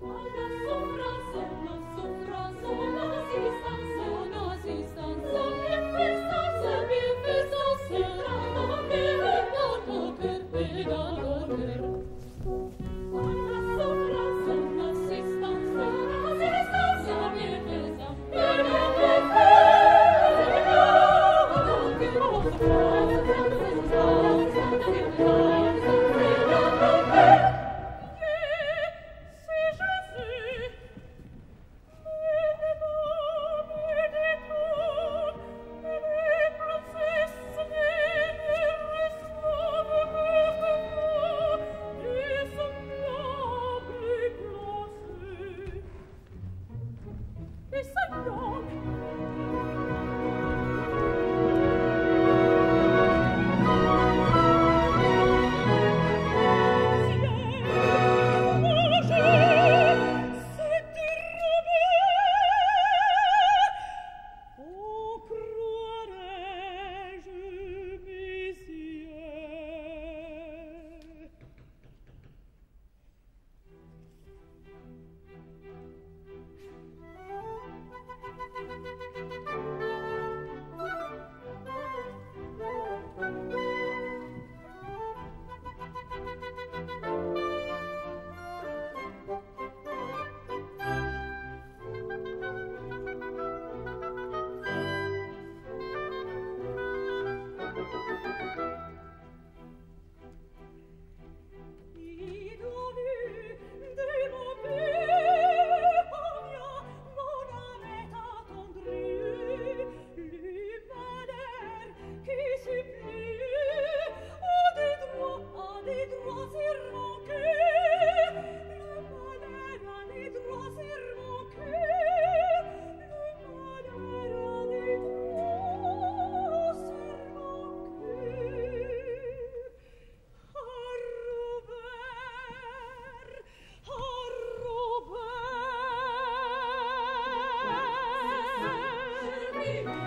Alla sopra, sopra, sopra. Woo!